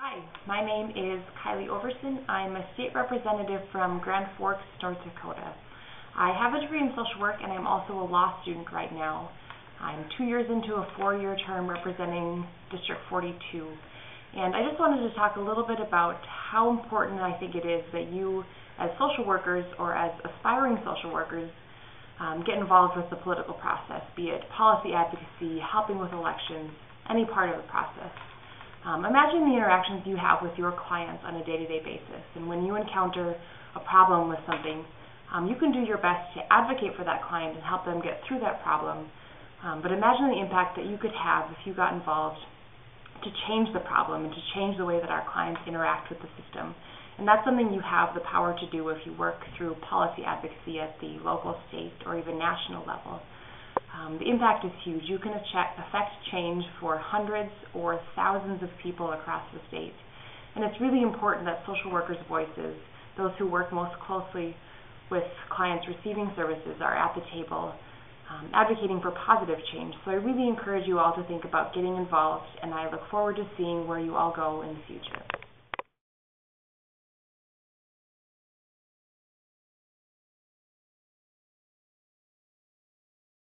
Hi, my name is Kylie Oversen. I'm a state representative from Grand Forks, North Dakota. I have a degree in social work and I'm also a law student right now. I'm two years into a four-year term representing District 42. And I just wanted to talk a little bit about how important I think it is that you, as social workers or as aspiring social workers, um, get involved with the political process, be it policy advocacy, helping with elections, any part of the process. Um, imagine the interactions you have with your clients on a day-to-day basis, and when you encounter a problem with something, um, you can do your best to advocate for that client and help them get through that problem. Um, but imagine the impact that you could have if you got involved to change the problem and to change the way that our clients interact with the system. And that's something you have the power to do if you work through policy advocacy at the local, state, or even national level. Um, the impact is huge. You can affect change for hundreds or thousands of people across the state. And it's really important that social workers' voices, those who work most closely with clients receiving services, are at the table um, advocating for positive change. So I really encourage you all to think about getting involved, and I look forward to seeing where you all go in the future.